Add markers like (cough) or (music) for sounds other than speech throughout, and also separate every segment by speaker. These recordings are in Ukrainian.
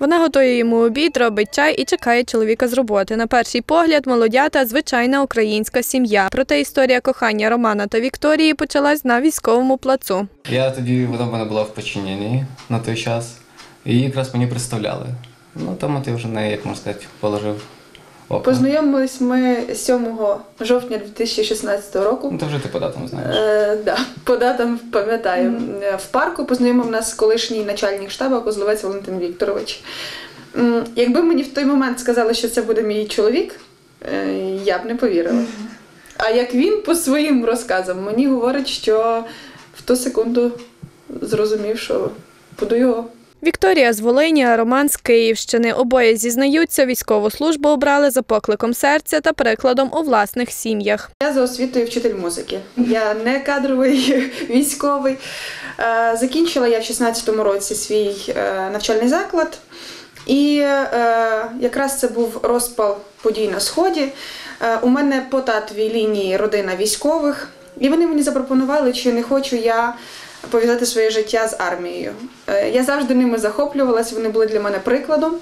Speaker 1: Вона готує йому обід, робить чай і чекає чоловіка з роботи. На перший погляд, молодята звичайна українська сім'я. Проте історія кохання Романа та Вікторії почалась на військовому плацу.
Speaker 2: Я тоді, вона в мене була в починенні на той час, і якраз мені представляли. Ну, тому ти вже не як можна сказати, положив око.
Speaker 3: Познайомились ми 7 жовтня 2016 року.
Speaker 2: Ну, то вже ти по датам знаєш.
Speaker 3: Е, да, по датам пам'ятаю. Е, В парку познайомив нас колишній начальник штабу Козловець Валентин Вікторович. Якби мені в той момент сказали, що це буде мій чоловік, е, я б не повірила. А як він по своїм розказам мені говорить, що в ту секунду зрозумів, що буду його.
Speaker 1: Вікторія з Волині, Роман з Київщини. Обоє зізнаються, військову службу обрали за покликом серця та прикладом у власних сім'ях.
Speaker 3: Я за освітою вчитель музики. Я не кадровий (laughs) військовий. Е, Закінчила я в 16-му році свій е, навчальний заклад. І е, якраз це був розпал подій на сході. У мене по татовій лінії родина військових, і вони мені запропонували, чи не хочу я пов'язати своє життя з армією. Е, Я завжди ними захоплювалася, вони були для мене прикладом.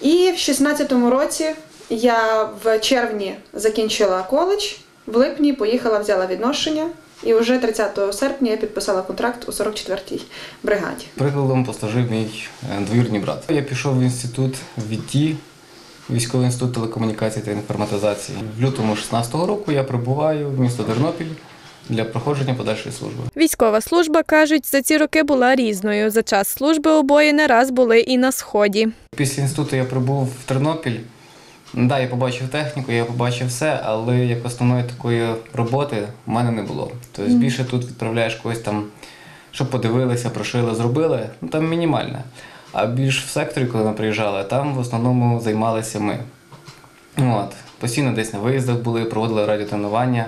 Speaker 3: І в 16-му році я в червні закінчила коледж, в липні поїхала, взяла відношення, і вже 30 серпня я підписала контракт у 44-й бригаді.
Speaker 2: Прикладом послужив мій е, двоюрідний брат. Я пішов в інститут в ВІТІ, військовий інститут телекомунікації та інформатизації. В лютому 16-го року я прибуваю в місто Тернопіль для проходження подальшої служби.
Speaker 1: Військова служба, кажуть, за ці роки була різною. За час служби обоє не раз були і на сході.
Speaker 2: Після інституту я прибув в Тернопіль. Да, я побачив техніку, я побачив все, але як основної такої роботи в мене не було. Тобто більше тут відправляєш когось там, щоб подивилися, прошили, зробили, ну там мінімальне. А більш в секторі, коли ми приїжджали, там в основному займалися ми. От. Постійно десь на виїздах були, проводили радіотренування.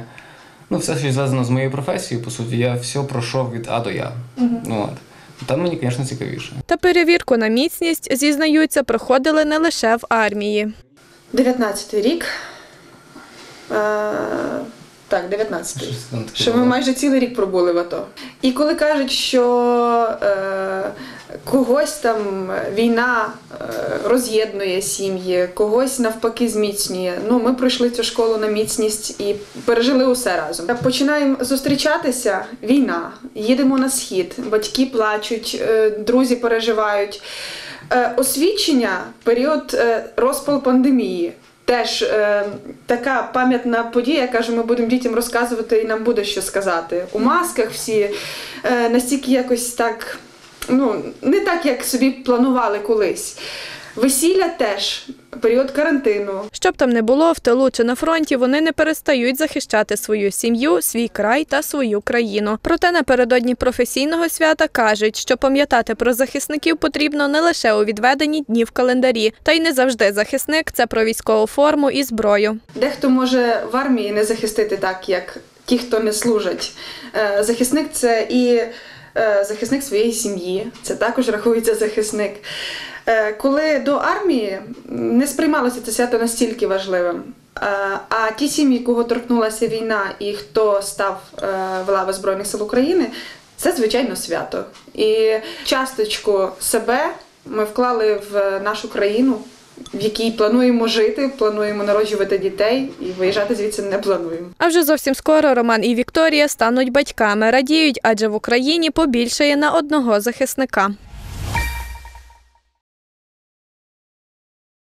Speaker 2: Ну, все, що зв'язано з моєю професією, по суті, я все пройшов від А до Я. От. Там мені, звісно, цікавіше.
Speaker 1: Та перевірку на міцність, зізнаються, проходили не лише в армії.
Speaker 3: 19-й рік. Е, так, 19-й.
Speaker 2: Щось там таке
Speaker 3: Що ми майже цілий рік пробули в АТО. І коли кажуть, що е, когось там війна е, роз'єднує сім'ї, когось навпаки зміцнює. Ну, ми пройшли цю школу на міцність і пережили усе разом. Починаємо зустрічатися. Війна, їдемо на схід, батьки плачуть, е, друзі переживають. Е, освідчення період е, розпал пандемії. Теж е, така пам'ятна подія, каже, ми будемо дітям розказувати і нам буде що сказати. У масках всі е, настільки якось так, ну, не так, як собі планували колись. Весілля теж, період карантину.
Speaker 1: Щоб там не було в тилу чи на фронті, вони не перестають захищати свою сім'ю, свій край та свою країну. Проте напередодні професійного свята кажуть, що пам'ятати про захисників потрібно не лише у відведені дні в календарі, та й не завжди захисник це про військову форму і зброю.
Speaker 3: Дехто може в армії не захистити так, як ті, хто не служать. Е, Захисник це і захисник своєї сім'ї, це також рахується захисник. Е, Коли до армії не сприймалося це свято настільки важливим. Е, А ті сім'ї, кого торкнулася війна і хто став е, в лави Збройних сил України, це звичайно свято. І часточку себе ми вклали в нашу країну, в якій плануємо жити, плануємо народжувати дітей і виїжджати звідси не плануємо.
Speaker 1: А вже зовсім скоро Роман і Вікторія стануть батьками. Радіють, адже в Україні побільшає на одного захисника.